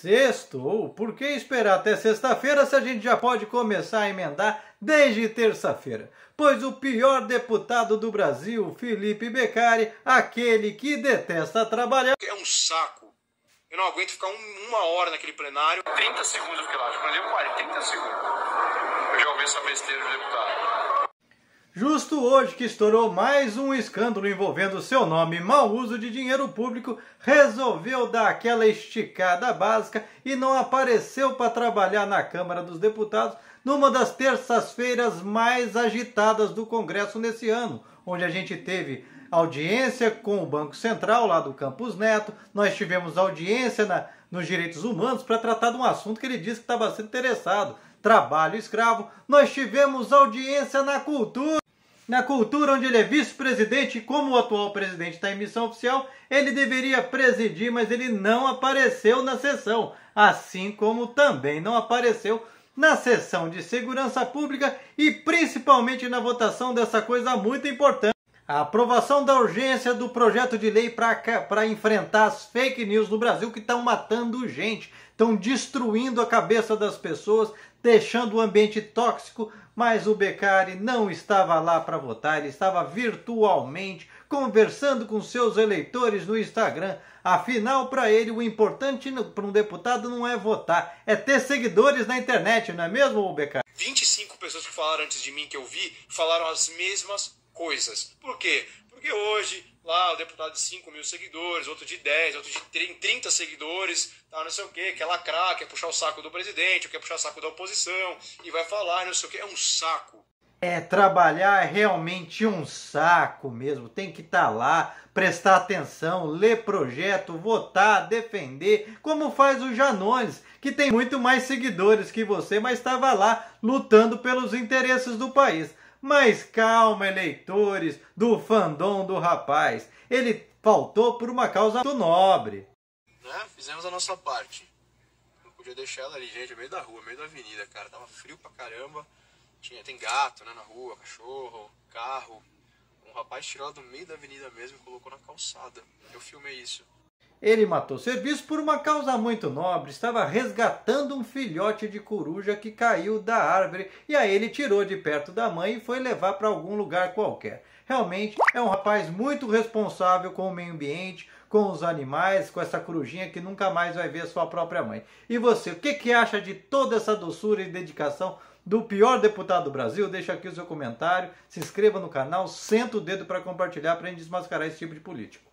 Sexto, por que esperar até sexta-feira se a gente já pode começar a emendar desde terça-feira? Pois o pior deputado do Brasil, Felipe Beccari, aquele que detesta trabalhar. É um saco. Eu não aguento ficar um, uma hora naquele plenário. 30 segundos eu fiquei lá, eu 40, 30 segundos. Eu já ouvi essa besteira do deputado. Justo hoje que estourou mais um escândalo envolvendo seu nome e mau uso de dinheiro público, resolveu dar aquela esticada básica e não apareceu para trabalhar na Câmara dos Deputados numa das terças-feiras mais agitadas do Congresso nesse ano, onde a gente teve audiência com o Banco Central lá do Campus Neto, nós tivemos audiência na, nos direitos humanos para tratar de um assunto que ele disse que estava sendo interessado, trabalho escravo, nós tivemos audiência na cultura. Na cultura, onde ele é vice-presidente, como o atual presidente está em missão oficial, ele deveria presidir, mas ele não apareceu na sessão, assim como também não apareceu na sessão de segurança pública e principalmente na votação dessa coisa muito importante. A aprovação da urgência do projeto de lei para enfrentar as fake news no Brasil que estão matando gente, estão destruindo a cabeça das pessoas, deixando o ambiente tóxico, mas o Beccari não estava lá para votar, ele estava virtualmente conversando com seus eleitores no Instagram. Afinal, para ele, o importante para um deputado não é votar, é ter seguidores na internet, não é mesmo, Beccari? 25 pessoas que falaram antes de mim que eu vi falaram as mesmas coisas. Por quê? Porque hoje, lá, o deputado de 5 mil seguidores, outro de 10, outro de 30 seguidores, tá, não sei o quê, quer lacrar, quer puxar o saco do presidente, quer puxar o saco da oposição, e vai falar, não sei o quê. É um saco. É, trabalhar é realmente um saco mesmo. Tem que estar tá lá, prestar atenção, ler projeto, votar, defender, como faz o Janones, que tem muito mais seguidores que você, mas estava lá lutando pelos interesses do país. Mas calma, eleitores do fandom do rapaz. Ele faltou por uma causa muito nobre. Né? Fizemos a nossa parte. Não podia deixar ela ali, gente, no meio da rua, no meio da avenida, cara. Tava frio pra caramba. Tinha, tem gato né, na rua, cachorro, carro. Um rapaz tirou ela do meio da avenida mesmo e colocou na calçada. Eu filmei isso. Ele matou serviço por uma causa muito nobre, estava resgatando um filhote de coruja que caiu da árvore e aí ele tirou de perto da mãe e foi levar para algum lugar qualquer. Realmente é um rapaz muito responsável com o meio ambiente, com os animais, com essa corujinha que nunca mais vai ver sua própria mãe. E você, o que, que acha de toda essa doçura e dedicação do pior deputado do Brasil? Deixa aqui o seu comentário, se inscreva no canal, senta o dedo para compartilhar para a gente desmascarar esse tipo de político.